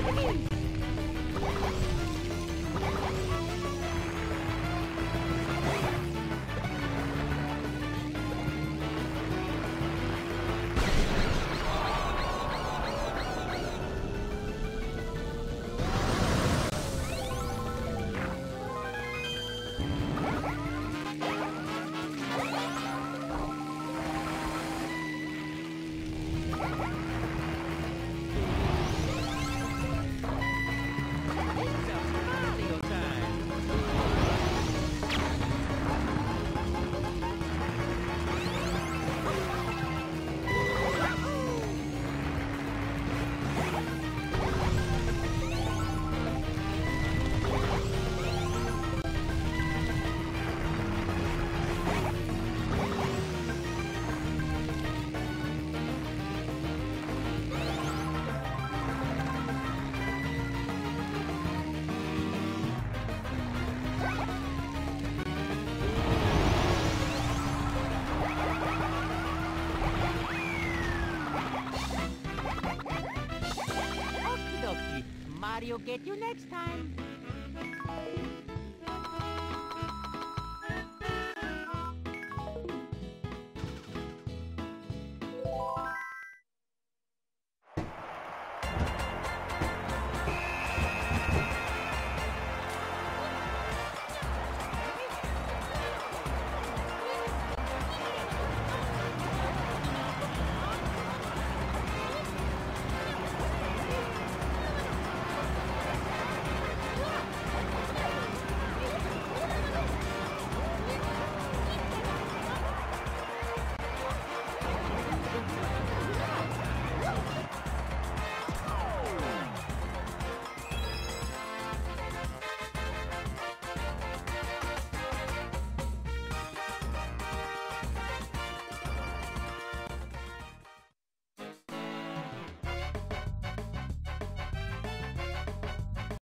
Okay. Get you next time.